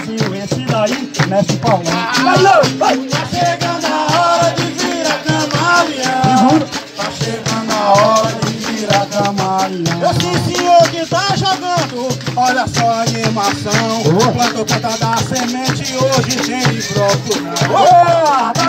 Brasil, esse daí mexe pau. Tá chegando a hora de virar camaleão. Tá chegando a hora de virar camaleão. Esse senhor que tá jogando, olha só a animação. Oh. Plantou planta da semente, hoje tem de procurar.